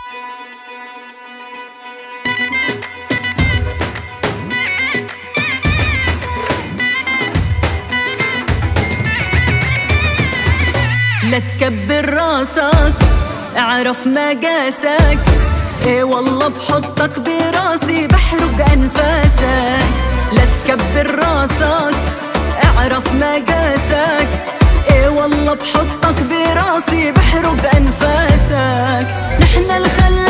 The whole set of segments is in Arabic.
لا تكبر راسك اعرف مقاسك إيه والله بحطك براسي بحرق أنفاسك. لا تكبر راسك اعرف مقاسك اي والله بحطك براسي بحرق أنفاسك. نحن الخلاق.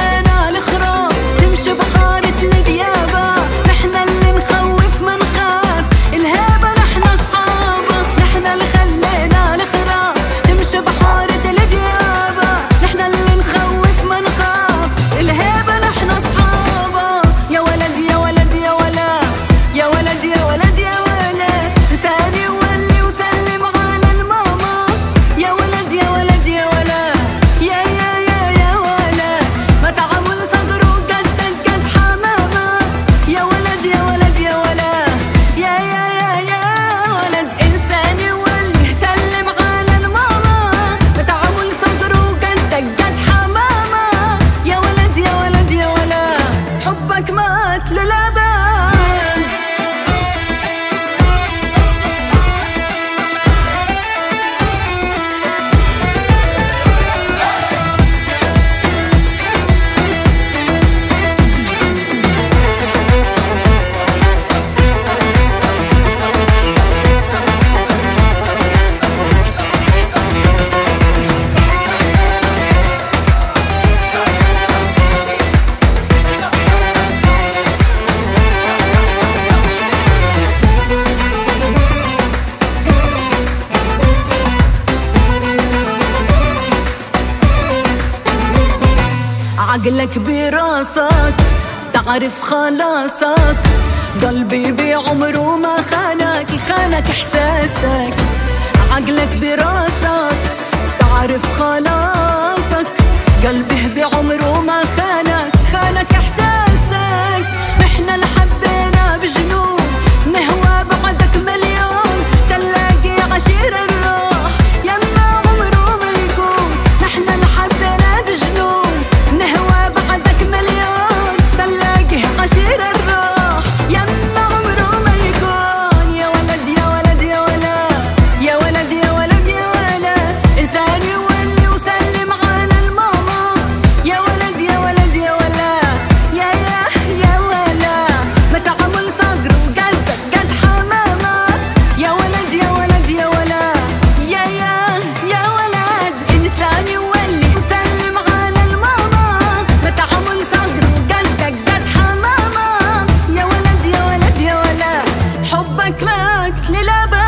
عقلك براسك تعرف خلاصك. قلبي بعمره ما خانك خانك إحساسك. عقلك براسك تعرف خلاصك. قلبي بعمره للأبد.